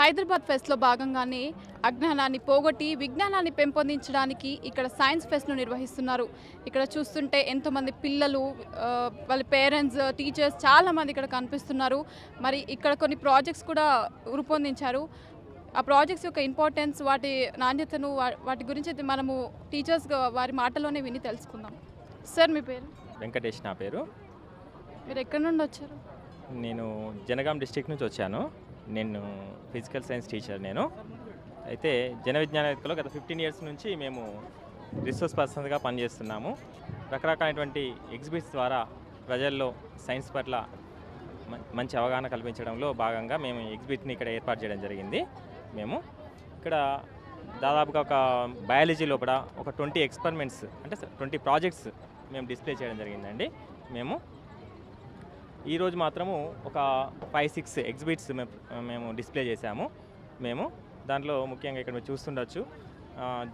హైదరాబాద్ ఫెస్ట్లో భాగంగానే అజ్ఞానాన్ని పోగొట్టి విజ్ఞానాన్ని పెంపొందించడానికి ఇక్కడ సైన్స్ ఫెస్ట్ను నిర్వహిస్తున్నారు. ఇక్కడ చూస్తుంటే ఎంతోమంది పిల్లలు వాళ్ళ పేరెంట్స్ టీచర్స్ చాలామంది ఇక్కడ కనిపిస్తున్నారు. మరి ఇక్కడ కొన్ని ప్రాజెక్ట్స్ కూడా రూపొందించారు. ఆ ప్రాజెక్ట్స్ యొక్క ఇంపార్టెన్స్ వాటి నాణ్యతను వా- వాటి గురించి అయితే మనము టీచర్స్ వారి మాటలోనే విని తెలుసుకుందాం. సార్ మీ పేరు? వెంకటేష్ నా పేరు. మీరు ఎక్కడి నుండి వచ్చారు? నేను జనగాం డిస్టిక్ నుంచి వచ్చాను. నేను ఫిజికల్ సైన్స్ టీచర్ నేను. అయితే జన విజ్ఞానవేత్తలో గత ఫిఫ్టీన్ ఇయర్స్ నుంచి మేము రిసోర్స్ పర్సన్గా పనిచేస్తున్నాము. రకరకాలైనటువంటి ఎగ్జిబిట్స్ ద్వారా ప్రజల్లో సైన్స్ పట్ల మ- మంచి అవగాహన కల్పించడంలో భాగంగా మేము ఎగ్జిబిట్ని ఇక్కడ ఏర్పాటు చేయడం జరిగింది. మేము ఇక్కడ దాదాపుగా ఒక బయాలజీ లోపల ఒక ట్వంటీ ఎక్స్పెరిమెంట్స్ అంటే ట్వంటీ ప్రాజెక్ట్స్ మేము డిస్ప్లే చేయడం జరిగిందండి. మేము ఈరోజు మాత్రము ఒక ఫైవ్ సిక్స్ ఎగ్జిబిట్స్ మేము డిస్ప్లే చేశాము. మేము దాంట్లో ముఖ్యంగా ఇక్కడ మీరు చూస్తుండొచ్చు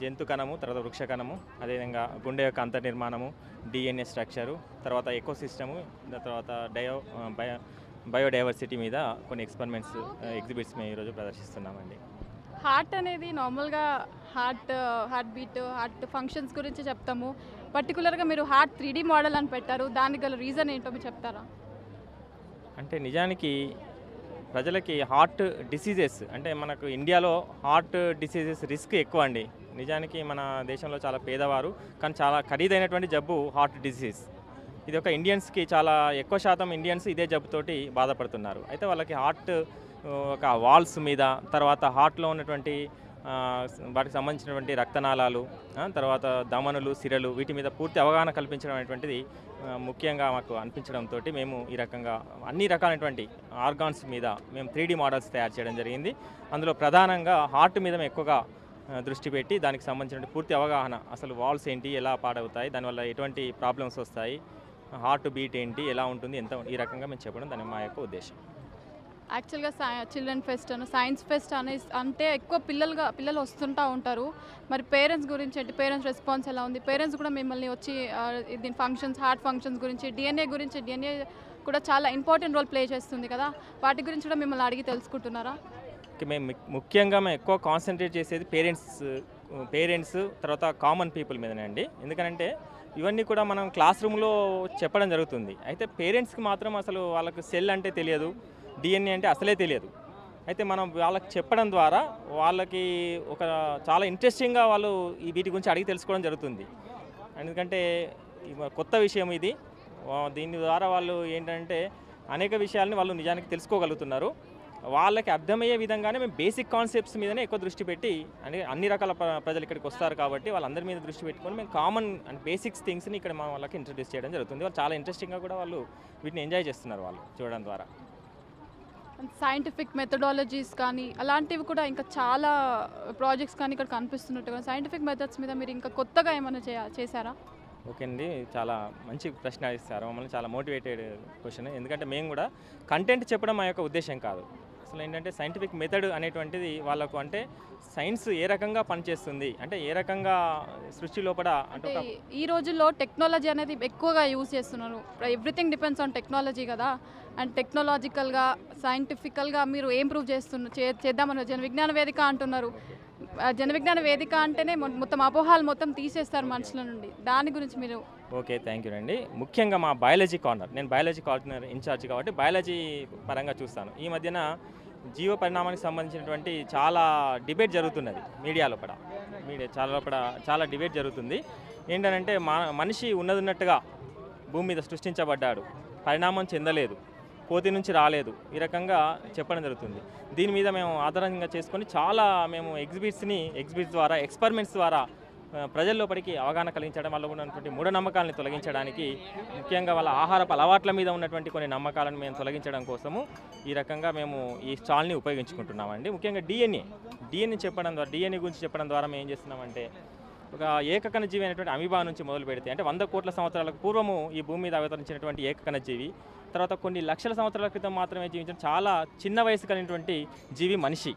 జంతు కణము తర్వాత వృక్ష కణము అదేవిధంగా గుండె యొక్క అంతర్నిర్మాణము డిఎన్ఏ స్ట్రక్చరు తర్వాత ఎకో సిస్టము తర్వాత డయో బయో బయోడైవర్సిటీ మీద కొన్ని ఎక్స్పెరిమెంట్స్ ఎగ్జిబిట్స్ మేము ఈరోజు ప్రదర్శిస్తున్నామండి. హార్ట్ అనేది నార్మల్గా heart heart beat heart functions గురించి చెప్తాము. పర్టికులర్గా మీరు హార్ట్ త్రీ మోడల్ అని పెట్టారు. దానికి గల రీజన్ ఏంటో మీరు చెప్తారా? అంటే నిజానికి ప్రజలకి హార్ట్ డిసీజెస్ అంటే మనకు ఇండియాలో హార్ట్ డిసీజెస్ రిస్క్ ఎక్కువ అండి. నిజానికి మన దేశంలో చాలా పేదవారు కానీ చాలా ఖరీదైనటువంటి జబ్బు హార్ట్ డిసీజ్ ఇది ఒక ఇండియన్స్కి చాలా ఎక్కువ శాతం ఇండియన్స్ ఇదే జబ్బుతోటి బాధపడుతున్నారు. అయితే వాళ్ళకి హార్ట్ ఒక వాల్స్ మీద తర్వాత హార్ట్లో ఉన్నటువంటి వాటికి సంబంధించినటువంటి రక్తనాళాలు తర్వాత దమనులు సిరలు వీటి మీద పూర్తి అవగాహన కల్పించడం అనేటువంటిది ముఖ్యంగా మాకు అనిపించడంతో మేము ఈ రకంగా అన్ని రకాలైనటువంటి ఆర్గాన్స్ మీద మేము త్రీ మోడల్స్ తయారు చేయడం జరిగింది. అందులో ప్రధానంగా హార్ట్ మీద ఎక్కువగా దృష్టి పెట్టి దానికి సంబంధించిన పూర్తి అవగాహన అసలు వాల్స్ ఏంటి ఎలా పాడవుతాయి దానివల్ల ఎటువంటి ప్రాబ్లమ్స్ వస్తాయి హార్ట్ బీట్ ఏంటి ఎలా ఉంటుంది ఎంత ఈ రకంగా మేము చెప్పడం దాని మా యొక్క ఉద్దేశం. యాక్చువల్గా సై చిల్డ్రన్ ఫెస్ట్ అని సైన్స్ ఫెస్ట్ అనే అంటే ఎక్కువ పిల్లలుగా పిల్లలు వస్తుంటూ ఉంటారు. మరి పేరెంట్స్ గురించి ఏంటి? పేరెంట్స్ రెస్పాన్స్ ఎలా ఉంది? పేరెంట్స్ కూడా మిమ్మల్ని వచ్చి దీని ఫంక్షన్స్ హార్ట్ ఫంక్షన్స్ గురించి డిఎన్ఏ గురించి డిఎన్ఏ కూడా చాలా ఇంపార్టెంట్ రోల్ ప్లే చేస్తుంది కదా? వాటి గురించి కూడా మిమ్మల్ని అడిగి తెలుసుకుంటున్నారా? మేము ముఖ్యంగా మేము ఎక్కువ కాన్సన్ట్రేట్ చేసేది పేరెంట్స్ పేరెంట్స్ తర్వాత కామన్ పీపుల్ మీదనే అండి. ఎందుకంటే ఇవన్నీ కూడా మనం క్లాస్ రూమ్లో చెప్పడం జరుగుతుంది. అయితే పేరెంట్స్కి మాత్రం అసలు వాళ్ళకు సెల్ అంటే తెలియదు. డిఎన్ఏ అంటే అసలే తెలియదు. అయితే మనం వాళ్ళకి చెప్పడం ద్వారా వాళ్ళకి ఒక చాలా ఇంట్రెస్టింగ్గా వాళ్ళు ఈ వీటి గురించి అడిగి తెలుసుకోవడం జరుగుతుంది. ఎందుకంటే కొత్త విషయం ఇది. వా- దీని ద్వారా వాళ్ళు ఏంటంటే అనేక విషయాలని వాళ్ళు నిజానికి తెలుసుకోగలుగుతున్నారు. వాళ్ళకి అర్థమయ్యే విధంగానే మేము బేసిక్ కాన్సెప్ట్స్ మీదనే ఎక్కువ దృష్టి పెట్టి అంటే అన్ని రకాల ప్ర- ప్రజలు ఇక్కడికి వస్తారు కాబట్టి వాళ్ళందరి మీద దృష్టి పెట్టుకొని మేము కామన్ అండ్ బేసిక్స్ థింగ్స్ని ఇక్కడ మా వాళ్ళకి ఇంట్రడ్యూస్ చేయడం జరుగుతుంది. వాళ్ళు చాలా ఇంట్రెస్టింగ్గా కూడా వాళ్ళు వీటిని ఎంజాయ్ చేస్తున్నారు వాళ్ళు చూడడం ద్వారా. సైంటిఫిక్ మెథడాలజీస్ కానీ అలాంటివి కూడా ఇంకా చాలా ప్రాజెక్ట్స్ కానీ ఇక్కడ కనిపిస్తున్నట్టుగా సైంటిఫిక్ మెథడ్స్ మీద మీరు ఇంకా కొత్తగా ఏమైనా చేయ చేశారా? ఓకే అండి. చాలా మంచి ప్రశ్న ఇస్తారు మమ్మల్ని చాలా మోటివేటెడ్ క్వశ్చన్ ఎందుకంటే మేము కూడా కంటెంట్ చెప్పడం మా యొక్క ఉద్దేశం కాదు. అసలు ఏంటంటే సైంటిఫిక్ మెథడ్ అనేటువంటిది వాళ్ళకు అంటే సైన్స్ ఏ రకంగా పనిచేస్తుంది? అంటే ఏ రకంగా సృష్టి లోపల అంటే ఈ రోజుల్లో టెక్నాలజీ అనేది ఎక్కువగా యూజ్ చేస్తున్నారు. ఎవ్రీథింగ్ డిపెండ్స్ ఆన్ టెక్నాలజీ కదా. అండ్ టెక్నాలజికల్గా సైంటిఫికల్గా మీరు ఏం ప్రూవ్ చేస్తున్నారు చే చేద్దామని జన విజ్ఞాన వేదిక అంటున్నారు. జన విజ్ఞాన వేదిక అంటేనే మొత్తం అపోహాలు మొత్తం తీసేస్తారు మనుషుల నుండి. దాని గురించి మీరు ఓకే థ్యాంక్ యూ అండి ముఖ్యంగా మా బయాలజీ కార్నర్ నేను బయాలజీ కార్నర్ ఇన్ఛార్జ్ కాబట్టి బయాలజీ పరంగా చూస్తాను. ఈ మధ్యన జీవ పరిణామానికి సంబంధించినటువంటి చాలా డిబేట్ జరుగుతున్నది మీడియా లోపల. మీడియా చాలా లోపల చాలా డిబేట్ జరుగుతుంది. ఏంటంటే మా మనిషి ఉన్నదిన్నట్టుగా భూమి మీద సృష్టించబడ్డాడు. పరిణామం చెందలేదు. కోతి నుంచి రాలేదు. ఈ రకంగా చెప్పడం జరుగుతుంది. దీని మీద మేము ఆధారంగా చేసుకొని చాలా మేము ఎగ్జిబిట్స్ని ఎగ్జిబిట్స్ ద్వారా ఎక్స్పెరిమెంట్స్ ద్వారా ప్రజల్లోపడికి అవగాహన కలిగించడం వల్ల ఉన్నటువంటి మూఢనమ్మకాలను తొలగించడానికి ముఖ్యంగా వాళ్ళ ఆహారపు అలవాట్ల మీద ఉన్నటువంటి కొన్ని నమ్మకాలను మేము తొలగించడం కోసము ఈ రకంగా మేము ఈ స్టాల్ని ఉపయోగించుకుంటున్నామండి. ముఖ్యంగా డిఎన్ఏ డిఎన్ఏ చెప్పడం ద్వారా డిఎన్ఏ గురించి చెప్పడం ద్వారా మేము ఏం చేస్తున్నామంటే ఒక ఏకకణ జీవి అయినటువంటి అమీబా నుంచి మొదలు పెడితే అంటే వంద కోట్ల సంవత్సరాలకు పూర్వము ఈ భూమి మీద అవతరించినటువంటి ఏకకణ జీవి తర్వాత కొన్ని లక్షల సంవత్సరాల క్రితం మాత్రమే జీవించిన చాలా చిన్న వయసు కలిగినటువంటి జీవి మనిషి.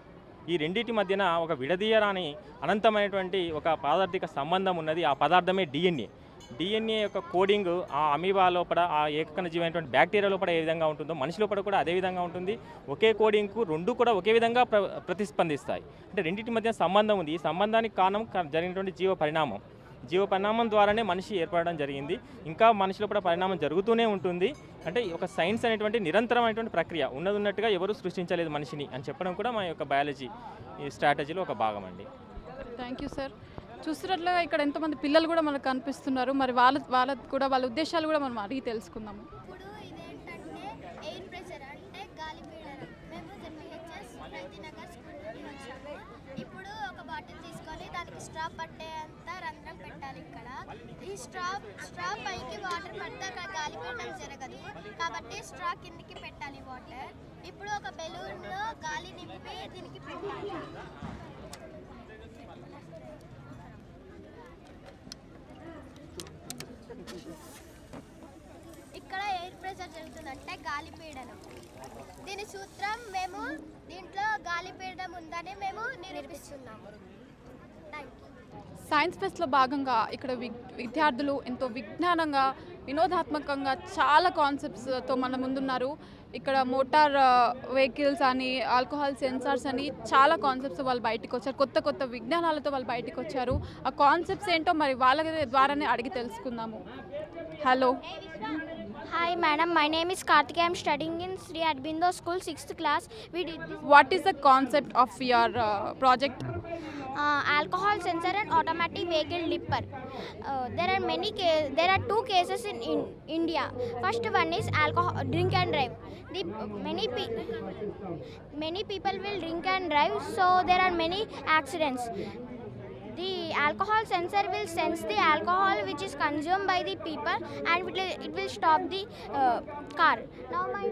ఈ రెండింటి మధ్యన ఒక విడదీయరాని అనంతమైనటువంటి ఒక పదార్థిక సంబంధం ఉన్నది. ఆ పదార్థమే డిఎన్ఏ డిఎన్ఏ యొక్క కోడింగ్ ఆ అమీబా లోపల ఆ ఏకకణ జీవైనటువంటి బ్యాక్టీరియా లోపల ఏ విధంగా ఉంటుందో మనిషి లోపల కూడా అదే విధంగా ఉంటుంది. ఒకే కోడింగ్కు రెండు కూడా ఒకే విధంగా ప్ర ప్రతిస్పందిస్తాయి. అంటే రెండింటి మధ్య సంబంధం ఉంది. ఈ సంబంధానికి కారణం జరిగినటువంటి జీవ పరిణామం. జీవ పరిణామం ద్వారానే మనిషి ఏర్పడడం జరిగింది. ఇంకా మనిషిలో కూడా పరిణామం జరుగుతూనే ఉంటుంది. అంటే ఒక సైన్స్ అనేటువంటి నిరంతరమైనటువంటి ప్రక్రియ ఉన్నది ఉన్నట్టుగా ఎవరు సృష్టించలేదు మనిషిని అని చెప్పడం కూడా మా యొక్క బయాలజీ స్ట్రాటజీలో ఒక భాగం అండి. Thank you sir. చూస్తున్నట్లుగా ఇక్కడ ఎంతోమంది పిల్లలు కూడా మనకు కనిపిస్తున్నారు. మరి వాళ్ళ వాళ్ళ కూడా వాళ్ళ ఉద్దేశాలు కూడా మనం అడిగి తెలుసుకుందాము ఇప్పుడు ఇదేంటంటే ఎయిర్ ప్రెషర్ అంటే గాలి పీడనం మేము జెడ్పిహెచ్ఎస్ రైతీనగర్ స్కూల్ నుండి వచ్చాము ఇప్పుడు ఒక బాటిల్ తీసుకొని దానికి స్ట్రా పట్టేంత రంధ్రం పెట్టాలి ఇక్కడ. ఈ స్ట్రా స్ట్రా పైకి వాటర్ పడితే అక్కడ గాలి జరగదు. కాబట్టి స్ట్రా కిందికి పెట్టాలి వాటర్. ఇప్పుడు ఒక బెలూన్లో గాలి నింపి దీనికి పెట్టాలి. ఇక్కడ ఎయిర్ ప్రెషర్ జరుగుతుందంటే గాలి పీడనం. దీని సూత్రం మేము దీంట్లో గాలి పీడనం ఉందని మేము నిరూపిస్తున్నాము. సైన్స్ ఫెస్ట్లో భాగంగా ఇక్కడ వి- విద్యార్థులు ఎంతో విజ్ఞానంగా వినోదాత్మకంగా చాలా కాన్సెప్ట్స్తో మన ముందున్నారు. ఇక్కడ మోటార్ వెహికల్స్ అని ఆల్కహాల్ సెన్సార్స్ అని చాలా కాన్సెప్ట్స్ వాళ్ళు బయటకు వచ్చారు కొత్త కొత్త విజ్ఞానాలతో వాళ్ళు బయటకు వచ్చారు ఆ కాన్సెప్ట్స్ ఏంటో మరి వాళ్ళ ద్వారానే అడిగి తెలుసుకుందాము. Hello. Is Karthik. I am studying in Sri Adbindo School 6th class. We did this what is the concept of your project uh, alcohol sensor and automatic vehicle dipper. Uh, there are many ca- there are two cases in, in India. First one is alcohol drink and drive. The many pe- many people will drink and drive, so there are many accidents. The alcohol sensor will sense the alcohol which is consumed by the people and it will, stop the uh, car. Now my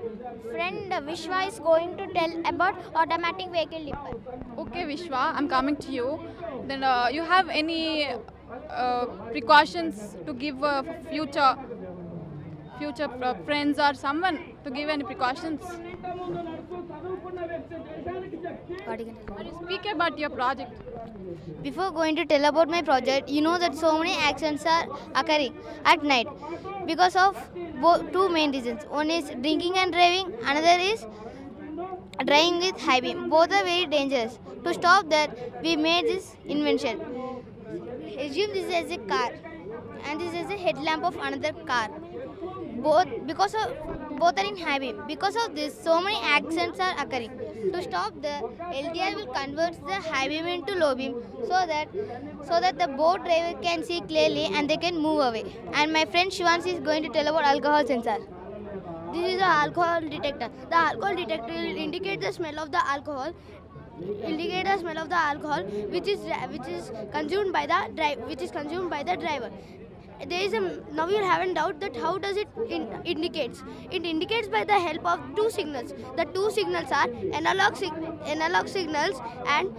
friend Vishwa is going to tell about automatic vehicle dipper. Okay, Vishwa, I'm coming to you. Then uh, you have any uh, precautions to give uh, future future uh, friends or someone to give any precautions? Speak about your project. Before going to tell about my project, you know that so many accidents are occurring at night because of two main reasons. One is drinking and driving, another is driving with high beam. Both are very dangerous. To stop that, we made this invention. Assume this is a car, and this is a headlamp of another car. Both because of both are in high beam. Because of this, so many accidents are occurring. To stop the LDR will convert the high beam into low beam so that so that the boat driver can see clearly and they can move away. And my friend Shivansi is going to tell about alcohol sensor. This is the alcohol detector. The alcohol detector will indicate the smell of the alcohol indicate the smell of the alcohol which is which is consumed by the drive which is consumed by the driver there is a now you're having doubt that how does it in, indicates it indicates by the help of two signals the two signals are analog sig- analog signals and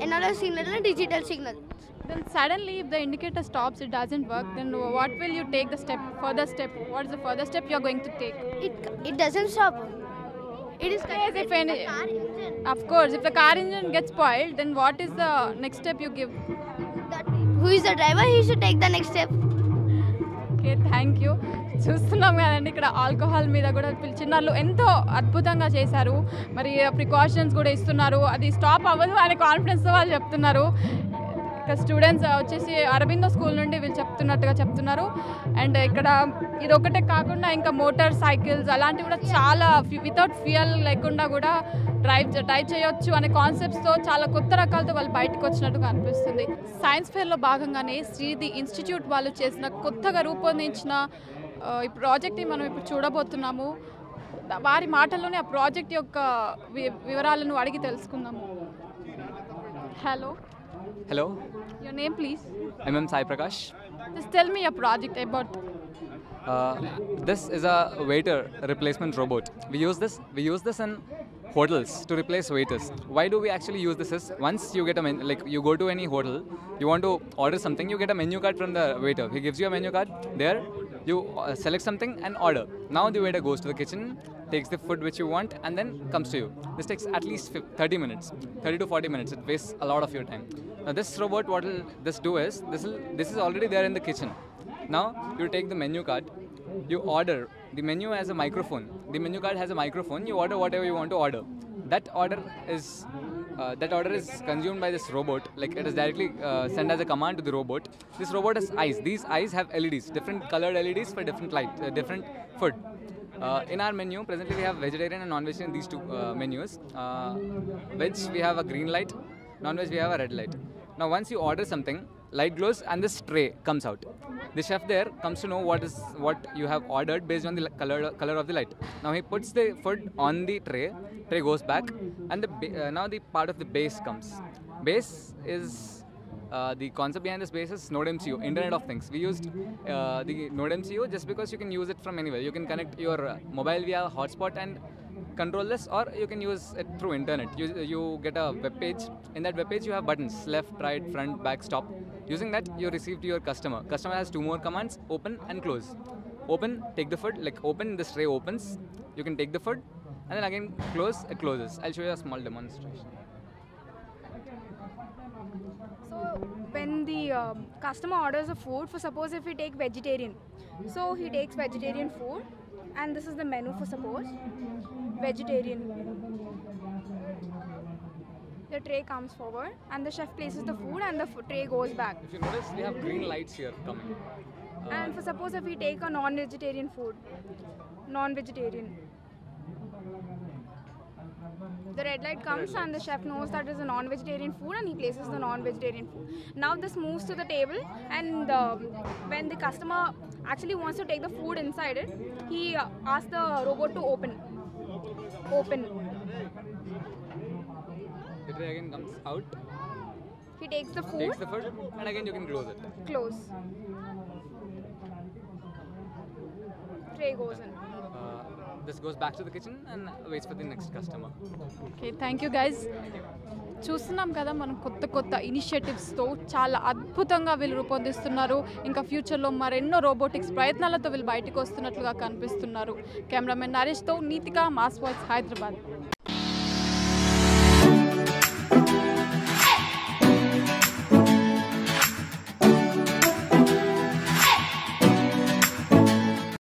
analog signal and digital signal Then suddenly, if the indicator stops, it doesn't work. Then what will you take the step? Further step? What is the further step you are going to take? it it doesn't stop it is connected if any- the car engine Of course, if the car engine gets spoiled, then what is the next step you give? that who is the driver he should take the next step thank you. చూస్తున్నాం కదండి ఇక్కడ alcohol మీద కూడా పిల్ల- చిన్నారులు ఎంతో అద్భుతంగా చేశారు. మరి ప్రికాషన్స్ కూడా ఇస్తున్నారు. అది స్టాప్ అవ్వదు అనే కాన్ఫిడెన్స్తో వాళ్ళు చెప్తున్నారు. ఇక్కడ స్టూడెంట్స్ వచ్చేసి అరబిందో స్కూల్ నుండి వీళ్ళు చెప్తున్నట్టుగా చెప్తున్నారు. అండ్ ఇక్కడ ఇది ఒకటే కాకుండా ఇంకా మోటార్ సైకిల్స్ అలాంటివి కూడా చాలా వితౌట్ ఫ్యూయల్ లేకుండా కూడా డ్రైవ్ డ్రైవ్ చేయొచ్చు అనే కాన్సెప్ట్స్తో చాలా కొత్త రకాలతో వాళ్ళు బయటకు వచ్చినట్టుగా అనిపిస్తుంది సైన్స్ ఫేర్లో భాగంగానే శ్రీది ఇన్స్టిట్యూట్ వాళ్ళు చేసిన కొత్తగా రూపొందించిన ఈ ప్రాజెక్ట్ని మనం ఇప్పుడు చూడబోతున్నాము వారి మాటల్లోనే ఆ ప్రాజెక్ట్ యొక్క వి- వివరాలను అడిగి తెలుసుకుందాము hello Hello, your name please M. Sai Prakash. Just tell me your project about Uh, this is a waiter replacement robot. We use this. We use this in hotels to replace waiters. Why do we actually use this? Is once you get a men- like you go to any hotel, you want to order something, you get a menu card from the waiter. He gives you a menu card. There, you uh, select something and order. Now the waiter goes to the kitchen, takes the food which you want, and then comes to you. This takes at least 30 minutes, 30 to 40 minutes. It wastes a lot of your time. Now this robot, what will this do is this will this is already there in the kitchen. Now you take the menu card, you order. The menu has a microphone. The menu card has a microphone. You order whatever you want to order. That order is uh, that order is consumed by this robot. Like it is directly uh, sent as a command to the robot. This robot has eyes. These eyes have LEDs, different colored LEDs for different light, uh, different food. Uh, in our menu, presently we have vegetarian and non-vegetarian these two uh, menus. Uh, veg we have a green light, non-veg we have a red light. Now once you order something, light glows and this tray comes out. The chef there comes to know what is what you have ordered based on the color color of the light. Now he puts the food on the tray, tray goes back, and the uh, now the part of the base comes. Base is uh, the concept behind this base is Node MCU, Internet of Things. We used uh, the Node MCU just because you can use it from anywhere. You can connect your uh, mobile via hotspot and control this, or you can use it through internet. You, you get a web page. In that web page, you have buttons left, right, front, back, stop. Using that, you receive to your customer. Customer has two more commands: open and close. Open, take the food. Like open, this tray opens. You can take the food, and then again close. It closes. I'll show you a small demonstration. So when the um, customer orders a food, for suppose if we take vegetarian, so he takes vegetarian food, and this is the menu for suppose vegetarian. The tray comes forward, and the chef places the food, and the tray goes back. If you notice, we have green lights here coming. Uh, And for suppose if we take a non-vegetarian food, non-vegetarian. The red light comes and the chef knows that is a non-vegetarian food and he places the non-vegetarian food. Now this moves to the table and um, when the customer actually wants to take the food inside it, he uh, asks the robot to open. Open. The tray again comes out, He takes the food, takes the food, and again you can close it. close. Tray goes in. Uh, this goes back to the kitchen and waits for the next customer. Okay thank you guys చూస్తున్నాం కదా మనం కొత్త కొత్త ఇనిషియేటివ్స్తో చాలా అద్భుతంగా వీళ్ళు రూపొందిస్తున్నారు ఇంకా ఫ్యూచర్లో మరెన్నో రోబోటిక్స్ ప్రయత్నాలతో వీళ్ళు బయటకు వస్తున్నట్లుగా కనిపిస్తున్నారు కెమెరామెన్ నరేష్తో నీతిక మాస్ వాయిస్ హైదరాబాద్